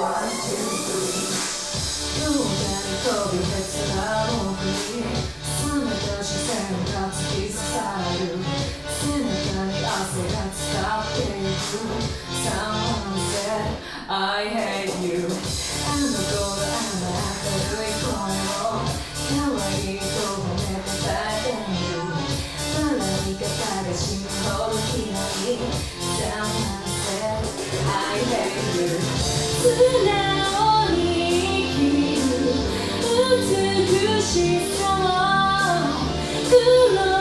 One, two, three. You better go because I won't be. Some of the girls are beside you. The girls you stop. Someone said I had. 美しさを黒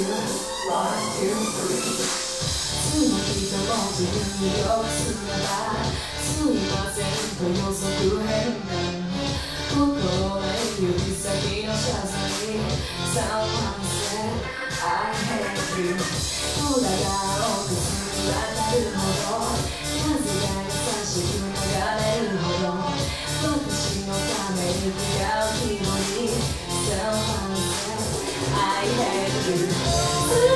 月の人も自分によくすれば月は全部予測変換心へ指先の謝罪 Someone said I hate you. ほら Thank you.